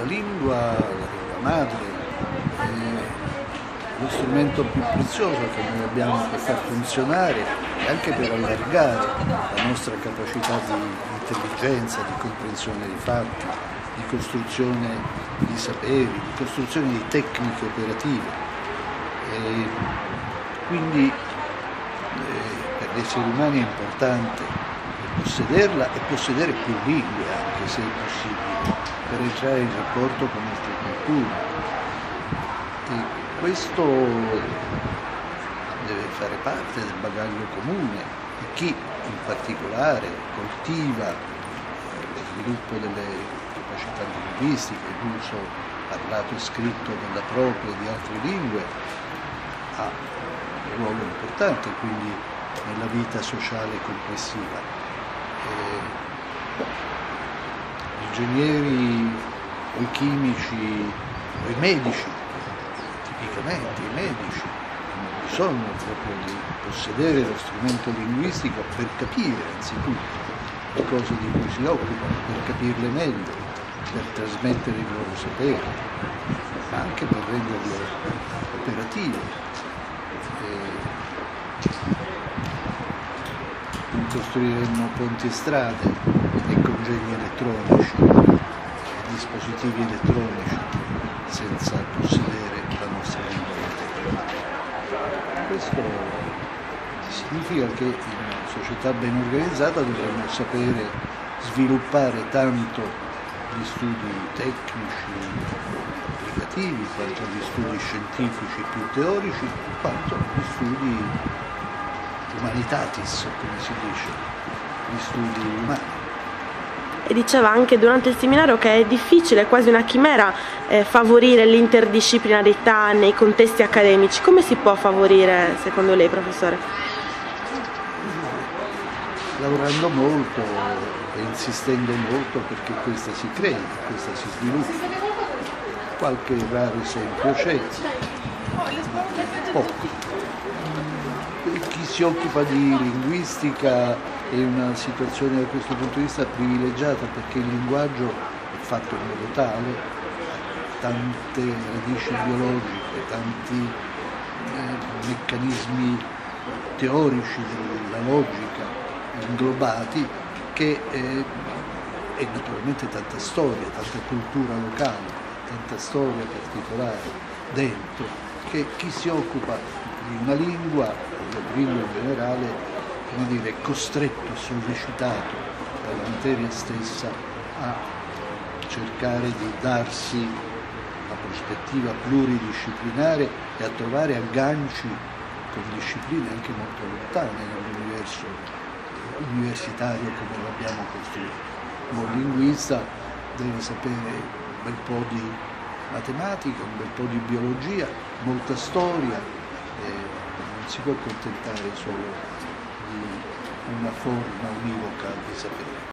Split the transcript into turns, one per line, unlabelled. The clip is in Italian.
la lingua, la lingua madre, lo strumento più prezioso che noi abbiamo per far funzionare e anche per allargare la nostra capacità di intelligenza, di comprensione dei fatti, di costruzione di saperi, di costruzione di tecniche operative. E quindi eh, per gli esseri umani è importante possederla e possedere più lingue anche se è possibile per entrare in rapporto con altre culture. E questo deve fare parte del bagaglio comune di chi in particolare coltiva lo sviluppo delle capacità linguistiche, l'uso parlato e scritto della propria e di altre lingue, ha un ruolo importante quindi nella vita sociale complessiva. Gli ingegneri o i chimici o i medici, tipicamente i medici, hanno bisogno proprio di possedere lo strumento linguistico per capire anzitutto le cose di cui si occupano, per capirle meglio, per trasmettere il loro sapere, ma anche per renderle operative. non costruiremmo ponti strade e congegni elettronici dispositivi elettronici senza possedere la nostra lingua materna. Questo significa che in una società ben organizzata dovremmo sapere sviluppare tanto gli studi tecnici applicativi, quanto gli studi scientifici più teorici, quanto gli studi humanitatis, come si dice, gli studi umani.
E diceva anche durante il seminario che è difficile, quasi una chimera, eh, favorire l'interdisciplinarità nei contesti accademici. Come si può favorire secondo lei, professore?
Lavorando molto e insistendo molto perché questa si crei, questa si sviluppi. Qualche raro esempio c'è, poco chi si occupa di linguistica è una situazione da questo punto di vista privilegiata perché il linguaggio è fatto in modo tale, tante radici biologiche, tanti eh, meccanismi teorici della logica inglobati che eh, e naturalmente tanta storia, tanta cultura locale, tanta storia particolare dentro, che chi si occupa di una lingua Grillo in generale come dire, costretto, sollecitato dalla materia stessa a cercare di darsi una prospettiva pluridisciplinare e a trovare agganci con discipline anche molto lontane nell'universo universitario come l'abbiamo costruito. Un linguista deve sapere un bel po' di matematica, un bel po' di biologia, molta storia. Eh, si può accontentare solo di una forma univoca di sapere.